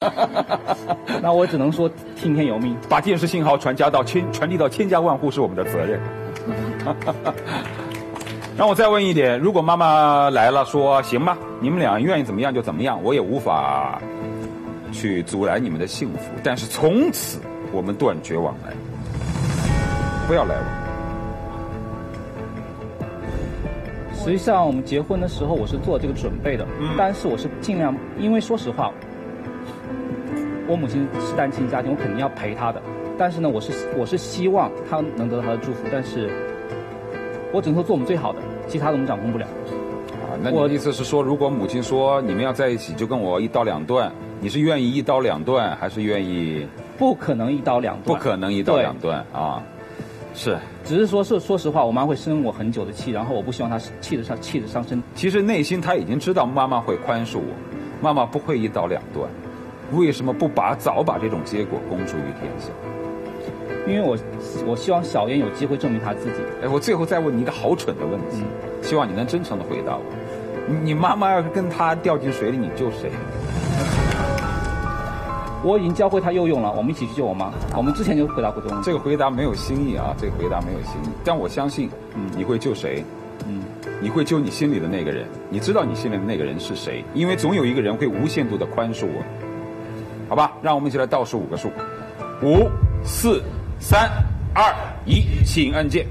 那我只能说听天由命。把电视信号传家到千传递到千家万户是我们的责任。让我再问一点，如果妈妈来了说行吧，你们俩愿意怎么样就怎么样，我也无法去阻拦你们的幸福。但是从此我们断绝往来，不要来往。实际上，我们结婚的时候我是做这个准备的，嗯但是我是尽量，因为说实话，我母亲是单亲家庭，我肯定要陪她的。但是呢，我是我是希望她能得到她的祝福，但是我只能说做我们最好的，其他的我们掌控不了。啊，那你的意思是说，如果母亲说你们要在一起，就跟我一刀两断，你是愿意一刀两断，还是愿意不可能一刀两断不，可能一刀两断啊？是，只是说是说实话，我妈会生我很久的气，然后我不希望她气得上气得上身。其实内心她已经知道妈妈会宽恕我，妈妈不会一刀两断，为什么不把早把这种结果公诸于天下？因为我我希望小燕有机会证明她自己。哎，我最后再问你一个好蠢的问题，希望你能真诚的回答我。你你妈妈要是跟他掉进水里，你救谁？我已经教会她游泳了，我们一起去救我妈。我们之前就回答过这个问题。这个回答没有新意啊，这个回答没有新意。但我相信，嗯，你会救谁？嗯，你会救你心里的那个人，你知道你心里的那个人是谁，因为总有一个人会无限度的宽恕我，好吧？让我们一起来倒数五个数，五、四、三、二、一，请按键。